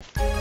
Thought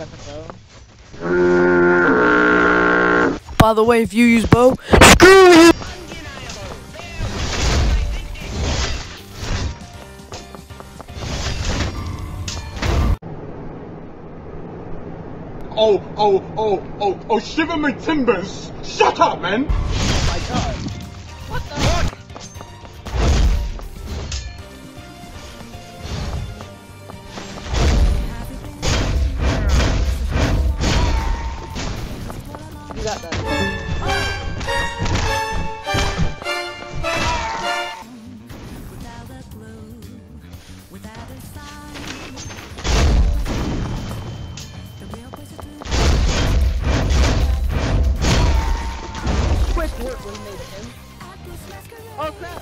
You got the? By the way, if you use bow, screw you! Oh, oh, oh, oh, oh, shiver my timbers! Shut up, man! Oh my god. What the Made him. Oh crap!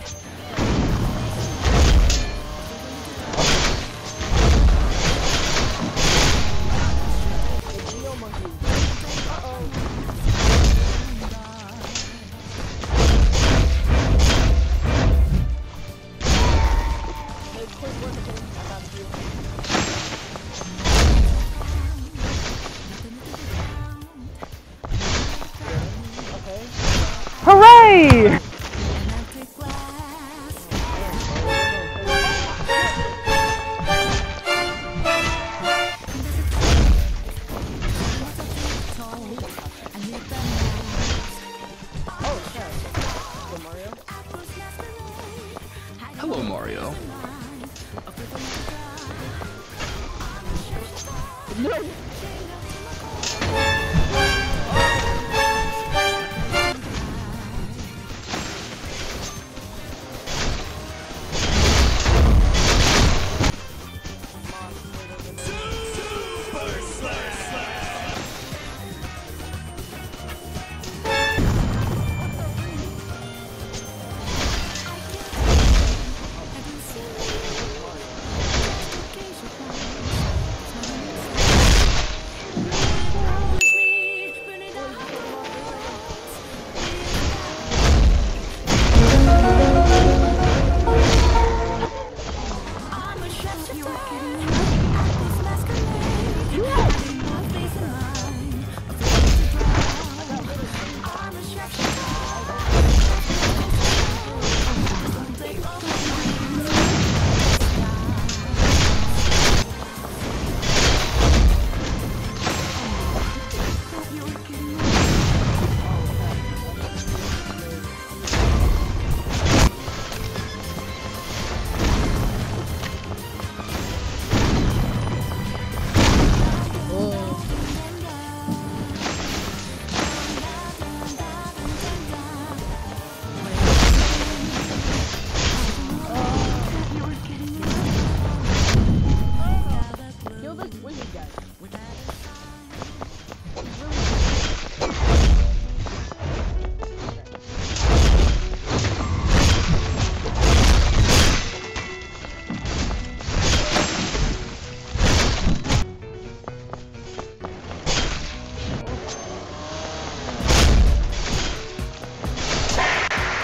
Hello, Mario. winging you are kidding me.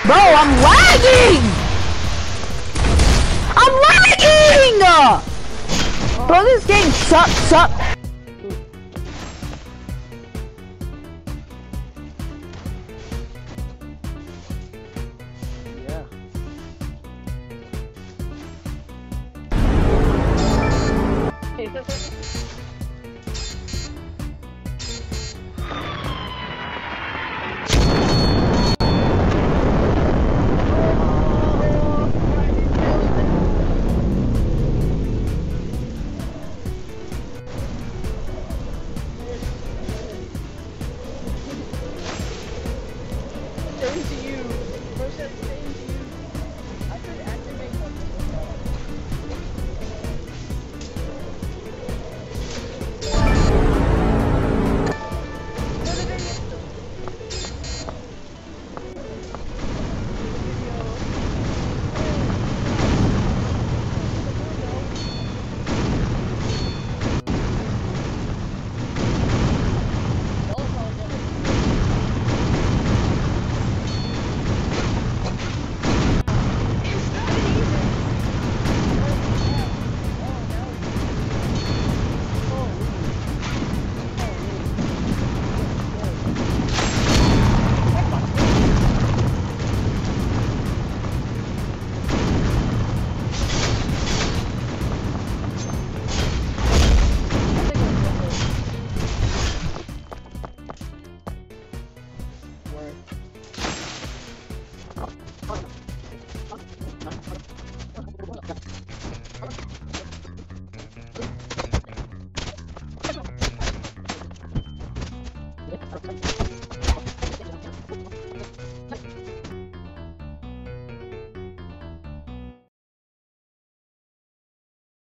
Bro, I'm lagging! I'm lagging! Bro, this game sucks, sucks. Yeah. Turn to you.